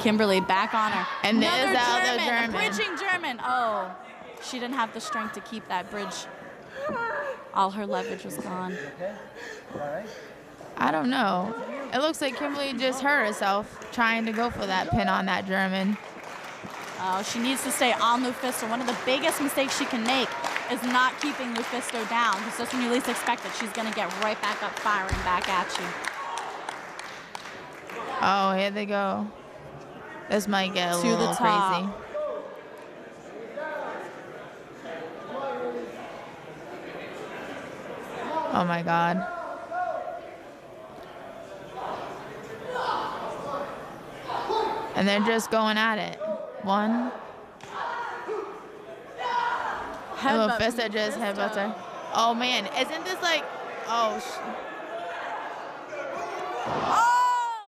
Kimber Lee back on her. And Another there's the other German, a German. bridging German. Oh, she didn't have the strength to keep that bridge. All her leverage was gone. I don't know. It looks like Kimber Lee just hurt herself trying to go for that pin on that German. Oh, she needs to stay on LuFisto. One of the biggest mistakes she can make is not keeping LuFisto down. Because just when you least expect it, she's going to get right back up firing back at you. Oh, here they go. This might get a To the little top. crazy. Oh my god. And they're just going at it. One. Hello, Headbutt oh, Fista from just headbutts her. Oh man, isn't this like, oh, sh- oh,